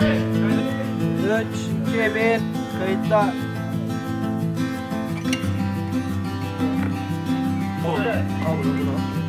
3, 2, 1, kayıtla. Al bunu.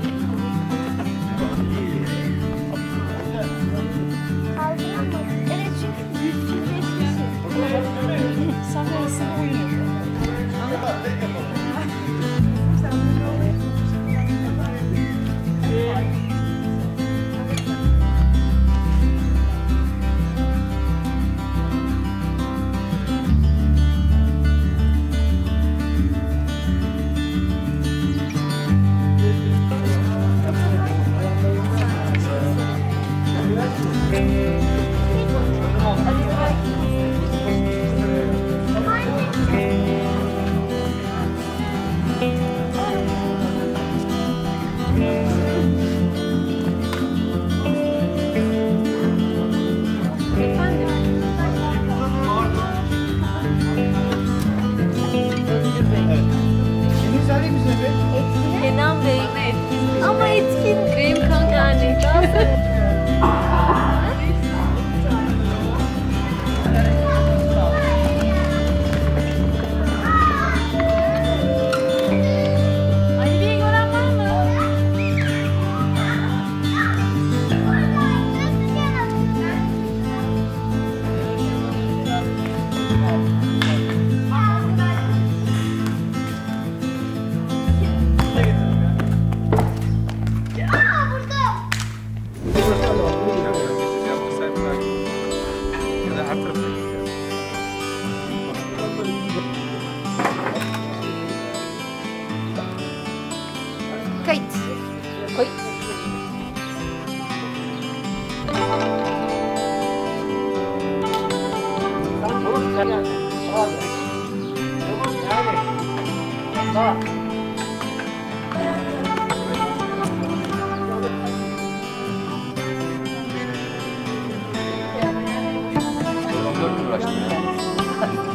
Ha ha ha! 不要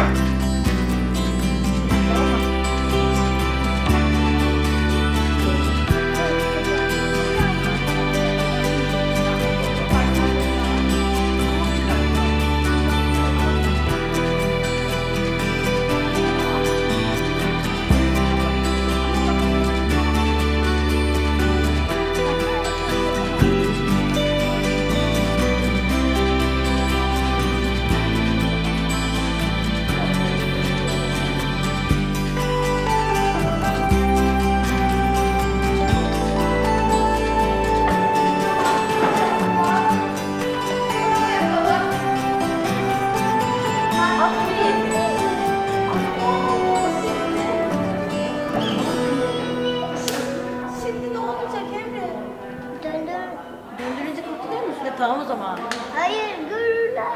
Bye. Tamam o zaman. Hayır görürler.